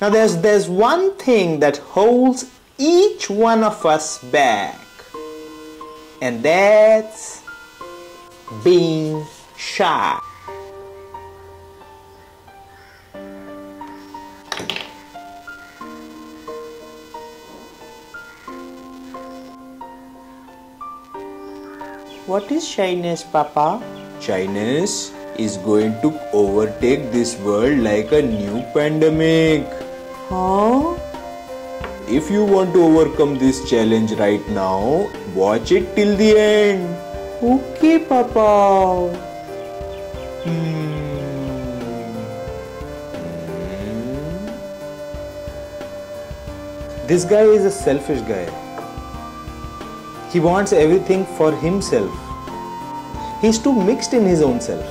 Now there's there's one thing that holds each one of us back. And that's being shy. What is shyness, Papa? Shyness is going to overtake this world like a new pandemic. Huh? If you want to overcome this challenge right now, watch it till the end. Okay, Papa. Hmm. This guy is a selfish guy. He wants everything for himself. He's too mixed in his own self.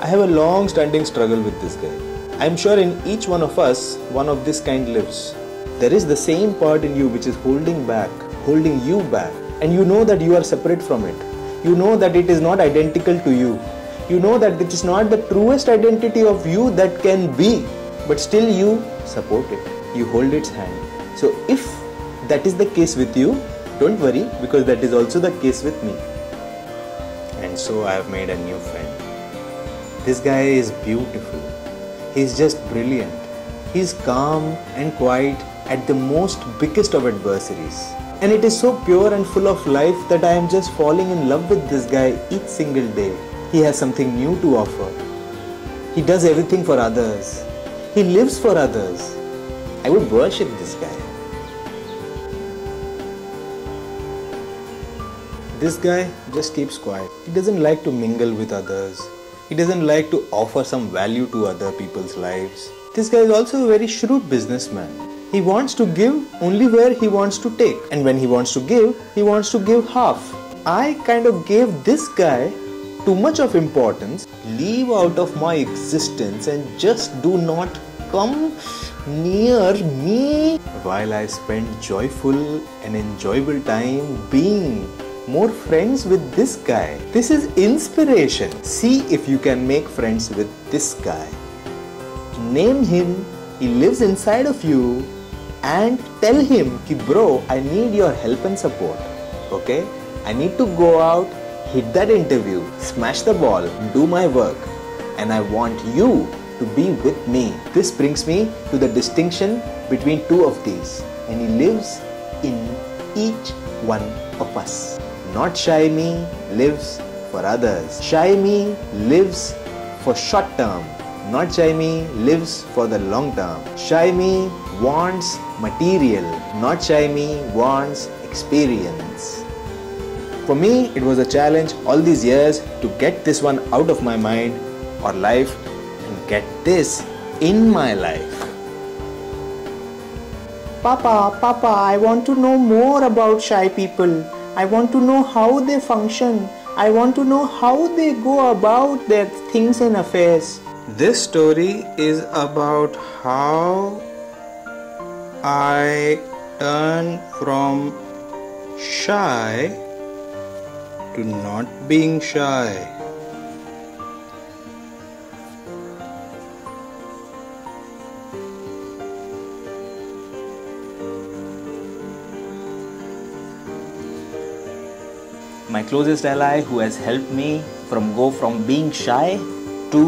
I have a long standing struggle with this guy. I'm sure in each one of us, one of this kind lives. There is the same part in you which is holding back, holding you back, and you know that you are separate from it. You know that it is not identical to you. You know that it is not the truest identity of you that can be, but still you support it. You hold its hand. So if that is the case with you, don't worry because that is also the case with me. And so I have made a new friend. This guy is beautiful. He's just brilliant. He's calm and quiet at the most biggest of adversaries. And it is so pure and full of life that I am just falling in love with this guy each single day. He has something new to offer. He does everything for others. He lives for others. I would worship this guy. This guy just keeps quiet. He doesn't like to mingle with others. He doesn't like to offer some value to other people's lives. This guy is also a very shrewd businessman. He wants to give only where he wants to take. And when he wants to give, he wants to give half. I kind of gave this guy too much of importance, leave out of my existence and just do not come near me while I spend joyful and enjoyable time being more friends with this guy. This is inspiration. See if you can make friends with this guy. Name him, he lives inside of you, and tell him, ki, bro, I need your help and support. Okay? I need to go out, hit that interview, smash the ball, do my work, and I want you to be with me. This brings me to the distinction between two of these, and he lives in each one of us. Not shy me lives for others. Shy me lives for short term. Not shy me lives for the long term. Shy me wants material. Not shy me wants experience. For me, it was a challenge all these years to get this one out of my mind or life and get this in my life. Papa, Papa, I want to know more about shy people. I want to know how they function. I want to know how they go about their things and affairs. This story is about how I turn from shy to not being shy. Closest ally who has helped me from go from being shy to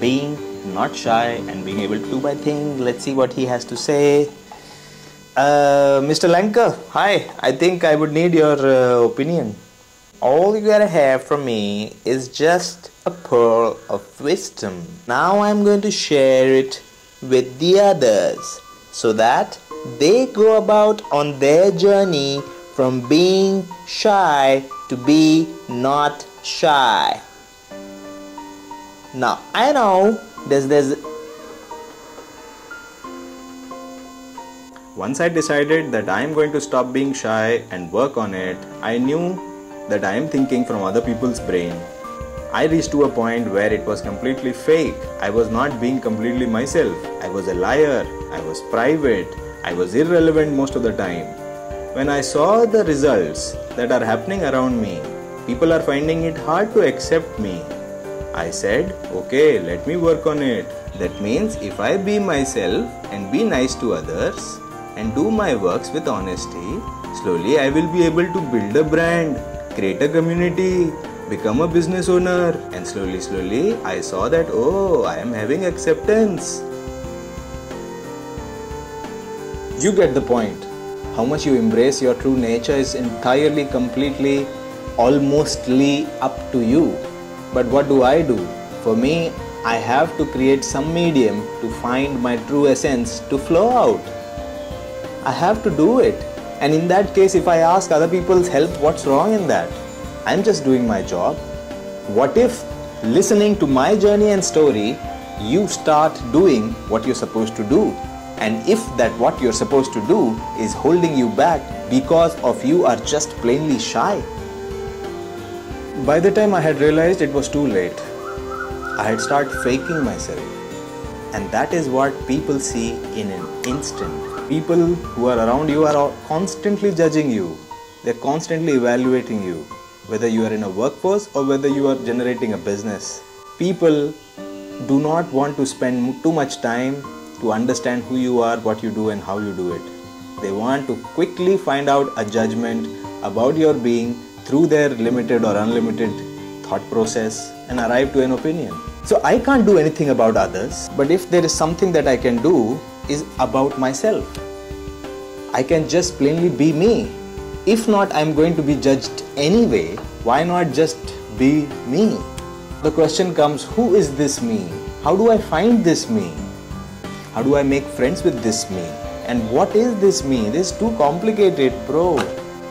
being not shy and being able to do my thing. Let's see what he has to say. Uh, Mr. Lanka, hi. I think I would need your uh, opinion. All you gotta have from me is just a pearl of wisdom. Now I'm going to share it with the others so that they go about on their journey from being shy to be not shy. Now I know there's there's Once I decided that I am going to stop being shy and work on it, I knew that I am thinking from other people's brain. I reached to a point where it was completely fake. I was not being completely myself. I was a liar. I was private. I was irrelevant most of the time. When I saw the results that are happening around me, people are finding it hard to accept me. I said, okay, let me work on it. That means if I be myself and be nice to others and do my works with honesty, slowly I will be able to build a brand, create a community, become a business owner, and slowly, slowly I saw that oh, I am having acceptance. You get the point. How much you embrace your true nature is entirely, completely, almostly up to you. But what do I do? For me, I have to create some medium to find my true essence to flow out. I have to do it. And in that case, if I ask other people's help, what's wrong in that? I'm just doing my job. What if listening to my journey and story, you start doing what you're supposed to do? And if that what you're supposed to do is holding you back because of you are just plainly shy. By the time I had realized it was too late, I had started faking myself. And that is what people see in an instant. People who are around you are constantly judging you. They're constantly evaluating you, whether you are in a workforce or whether you are generating a business. People do not want to spend too much time to understand who you are, what you do, and how you do it. They want to quickly find out a judgment about your being through their limited or unlimited thought process and arrive to an opinion. So I can't do anything about others, but if there is something that I can do is about myself. I can just plainly be me. If not, I'm going to be judged anyway. Why not just be me? The question comes who is this me? How do I find this me? How do I make friends with this me? And what is this me? This is too complicated, bro.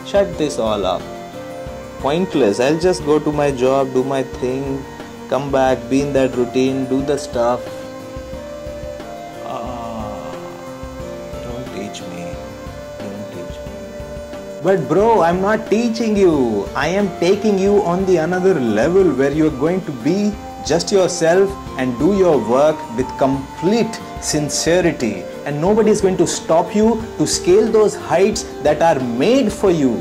Shut this all up. Pointless. I'll just go to my job, do my thing, come back, be in that routine, do the stuff. Ah, don't teach me. Don't teach me. But bro, I'm not teaching you. I am taking you on the another level where you're going to be just yourself and do your work with complete sincerity and nobody is going to stop you to scale those heights that are made for you.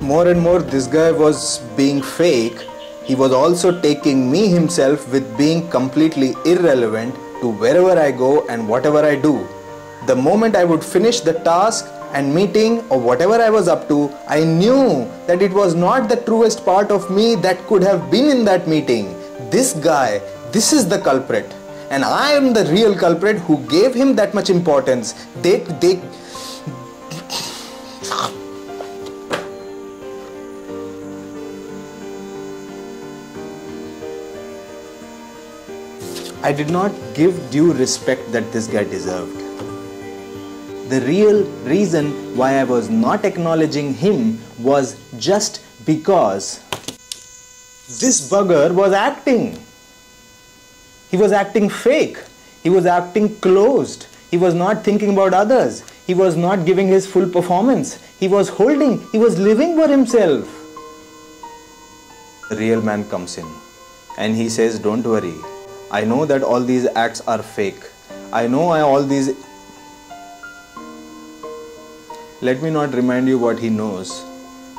More and more, this guy was being fake. He was also taking me himself with being completely irrelevant to wherever I go and whatever I do. The moment I would finish the task, and meeting or whatever I was up to, I knew that it was not the truest part of me that could have been in that meeting. This guy, this is the culprit. And I am the real culprit who gave him that much importance. They, they, I did not give due respect that this guy deserved the real reason why I was not acknowledging him was just because this bugger was acting. He was acting fake. He was acting closed. He was not thinking about others. He was not giving his full performance. He was holding, he was living for himself. The real man comes in and he says, Don't worry. I know that all these acts are fake. I know all these let me not remind you what he knows,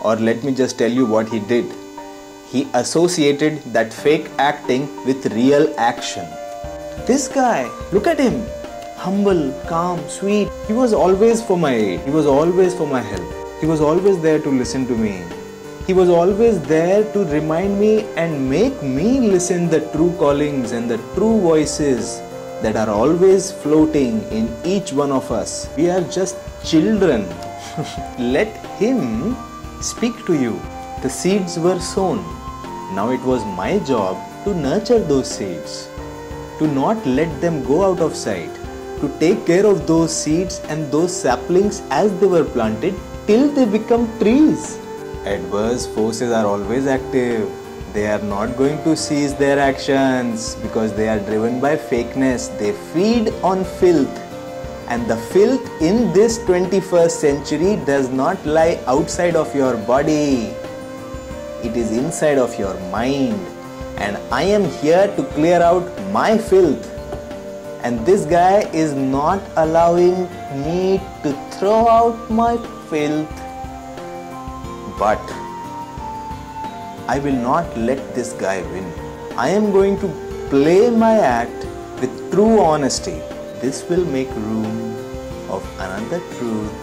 or let me just tell you what he did. He associated that fake acting with real action. This guy, look at him. Humble, calm, sweet. He was always for my aid. He was always for my help. He was always there to listen to me. He was always there to remind me and make me listen the true callings and the true voices that are always floating in each one of us. We are just children let him speak to you. The seeds were sown. Now it was my job to nurture those seeds, to not let them go out of sight, to take care of those seeds and those saplings as they were planted till they become trees. Adverse forces are always active. They are not going to cease their actions because they are driven by fakeness. They feed on filth and the filth in this 21st century does not lie outside of your body, it is inside of your mind. And I am here to clear out my filth. And this guy is not allowing me to throw out my filth. But I will not let this guy win. I am going to play my act with true honesty. This will make room of another truth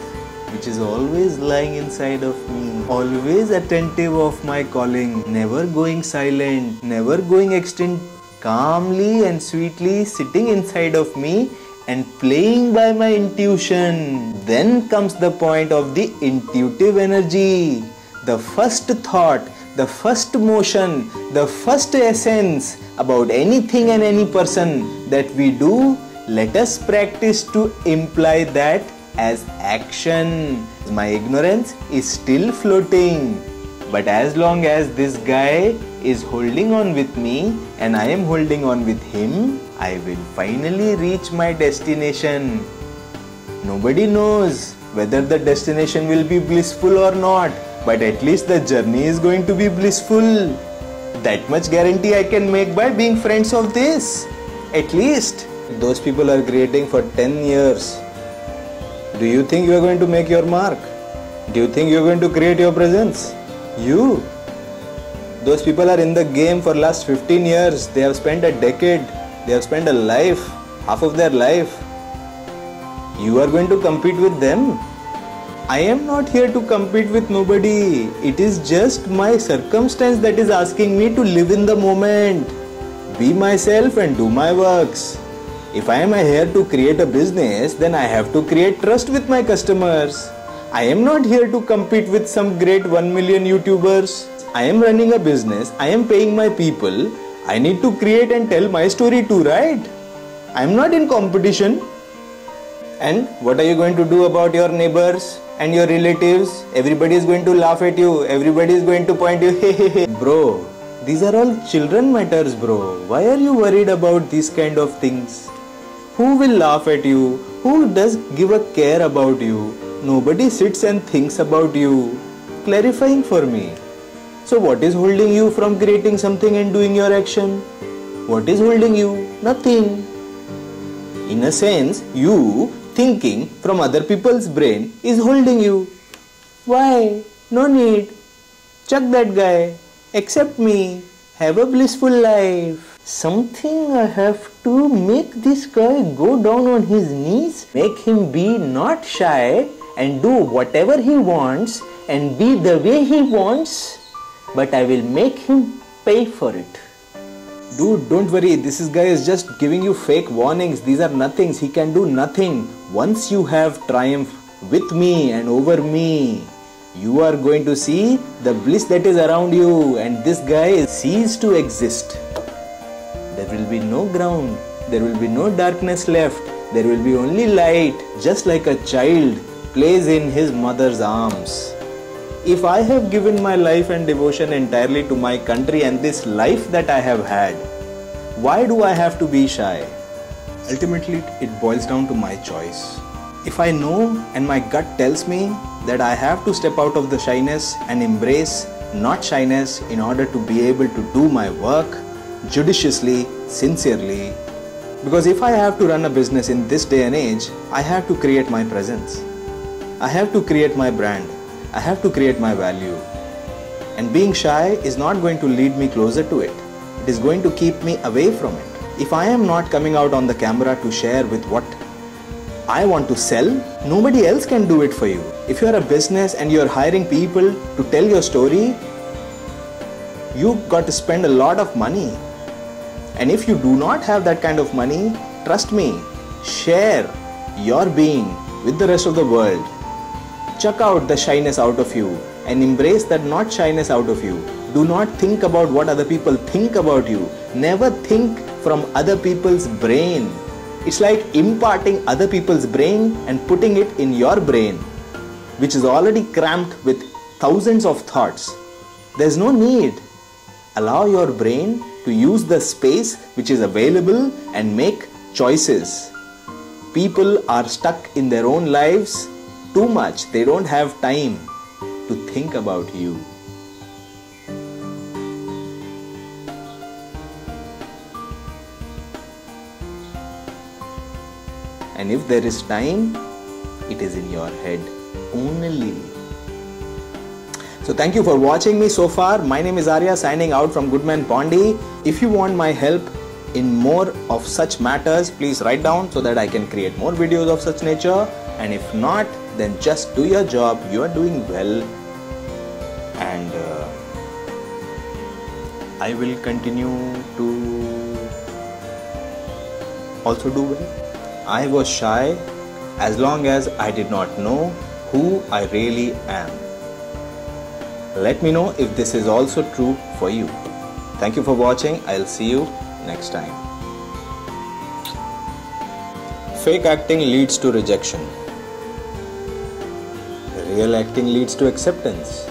which is always lying inside of me, always attentive of my calling, never going silent, never going extinct, calmly and sweetly sitting inside of me and playing by my intuition. Then comes the point of the intuitive energy, the first thought, the first motion, the first essence about anything and any person that we do. Let us practice to imply that as action. My ignorance is still floating. But as long as this guy is holding on with me and I am holding on with him, I will finally reach my destination. Nobody knows whether the destination will be blissful or not, but at least the journey is going to be blissful. That much guarantee I can make by being friends of this. At least those people are creating for 10 years. Do you think you are going to make your mark? Do you think you are going to create your presence? You. Those people are in the game for last 15 years. They have spent a decade. They have spent a life, half of their life. You are going to compete with them. I am not here to compete with nobody. It is just my circumstance that is asking me to live in the moment, be myself, and do my works. If I am here to create a business, then I have to create trust with my customers. I am not here to compete with some great 1 million YouTubers. I am running a business, I am paying my people. I need to create and tell my story too, right? I am not in competition. And what are you going to do about your neighbors and your relatives? Everybody is going to laugh at you. Everybody is going to point you, hey, hey, hey. Bro, these are all children matters, bro. Why are you worried about these kind of things? Who will laugh at you? Who does give a care about you? Nobody sits and thinks about you. Clarifying for me. So, what is holding you from creating something and doing your action? What is holding you? Nothing. In a sense, you thinking from other people's brain is holding you. Why? No need. Chuck that guy. Accept me. Have a blissful life. Something I have to make this guy go down on his knees, make him be not shy and do whatever he wants and be the way he wants, but I will make him pay for it. Dude, don't worry. This guy is just giving you fake warnings. These are nothings. He can do nothing. Once you have triumph with me and over me, you are going to see the bliss that is around you, and this guy cease to exist. Will be no ground. There will be no darkness left. There will be only light, just like a child plays in his mother's arms. If I have given my life and devotion entirely to my country and this life that I have had, why do I have to be shy? Ultimately, it boils down to my choice. If I know and my gut tells me that I have to step out of the shyness and embrace not shyness in order to be able to do my work judiciously, sincerely, because if I have to run a business in this day and age, I have to create my presence. I have to create my brand. I have to create my value. And being shy is not going to lead me closer to it. It is going to keep me away from it. If I am not coming out on the camera to share with what I want to sell, nobody else can do it for you. If you are a business and you are hiring people to tell your story, you've got to spend a lot of money. And if you do not have that kind of money, trust me, share your being with the rest of the world chuck out the shyness out of you and embrace that not shyness out of you. Do not think about what other people think about you. Never think from other people's brain. It's like imparting other people's brain and putting it in your brain, which is already cramped with thousands of thoughts. There's no need. Allow your brain to use the space which is available and make choices. People are stuck in their own lives too much. They don't have time to think about you. And if there is time, it is in your head only. So thank you for watching me so far. My name is Arya signing out from Goodman Pondy. If you want my help in more of such matters, please write down so that I can create more videos of such nature. And if not, then just do your job. You are doing well. And uh, I will continue to also do well. I was shy as long as I did not know who I really am. Let me know if this is also true for you. Thank you for watching. I'll see you next time. Fake acting leads to rejection. Real acting leads to acceptance.